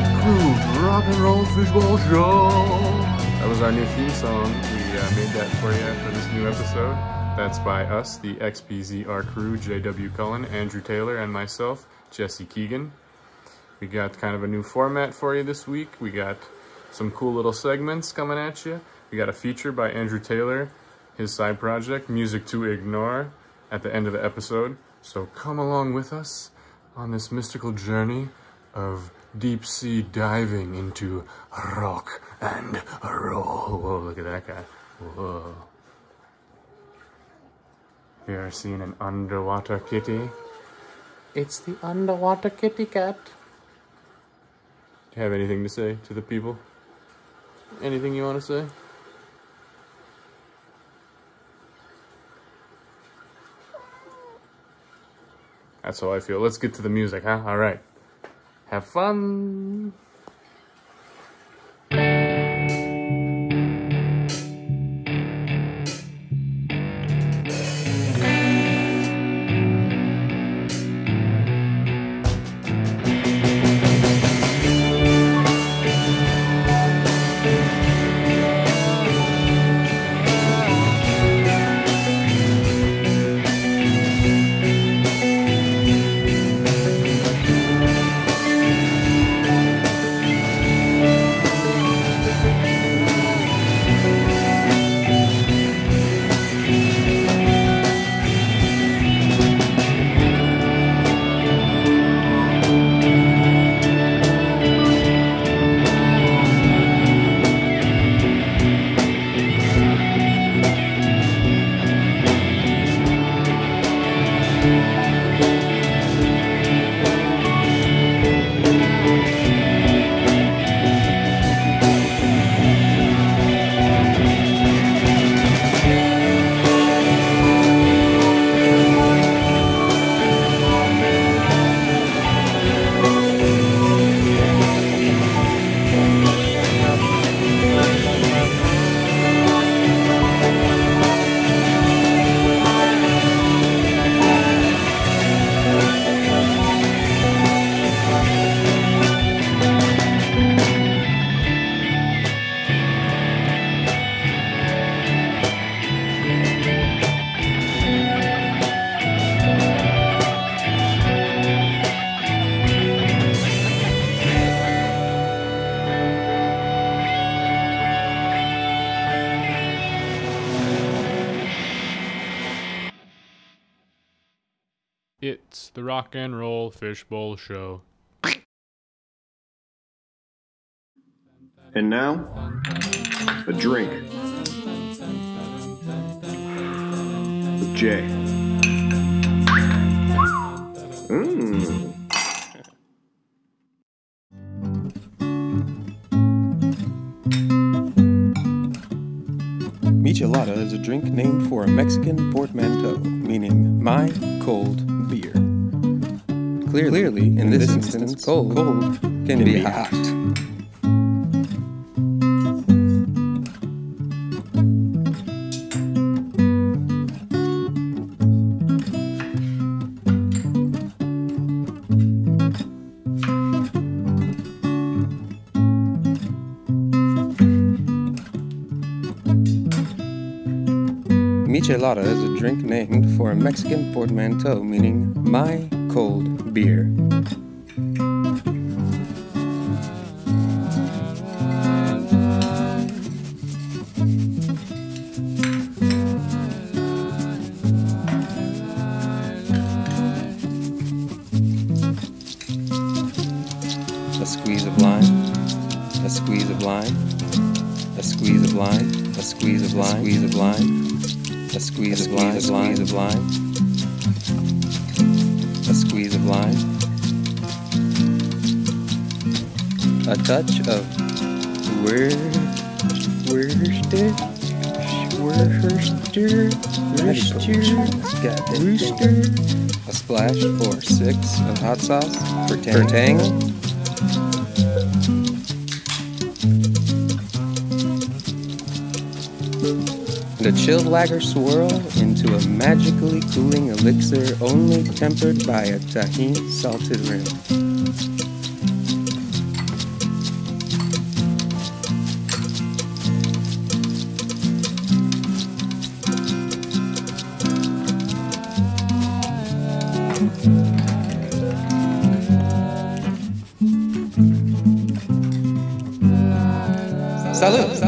approved rock and roll fishbowl show. That was our new theme song. We uh, made that for you for this new episode. That's by us, the XPZR crew, JW Cullen, Andrew Taylor, and myself, Jesse Kegan. We got kind of a new format for you this week. We got some cool little segments coming at you. We got a feature by Andrew Taylor, his side project, Music to Ignore, at the end of the episode. So come along with us on this mystical journey of deep sea diving into rock and roll. Whoa, look at that guy. Whoa. We are seeing an underwater kitty. It's the underwater kitty cat. Do you have anything to say to the people? Anything you want to say? That's how I feel. Let's get to the music, huh? All right. Have fun. The Rock and Roll Fishbowl Show. And now, a drink. Jay. Clearly, Clearly in, this, instance, cold, cold can, be, hot. Michelada is a drink named for a Mexican portmanteau, meaning my cold beer. A squeeze of lime, a squeeze of lime, a squeeze of lime, a squeeze of lime, a squeeze of lime, a squeeze of lime, a squeeze of lime, squeeze of lime, a touch of Worcester, Worcester, Worcester, Worcester, a splash or six of hot sauce for tang. For tang. and a chilled lager swirl a magically cooling elixir only tempered by a Tajín salted rim. Salud!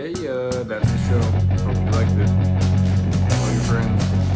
yeah, yeah, that's the show. Hope you liked it. Tell your friends.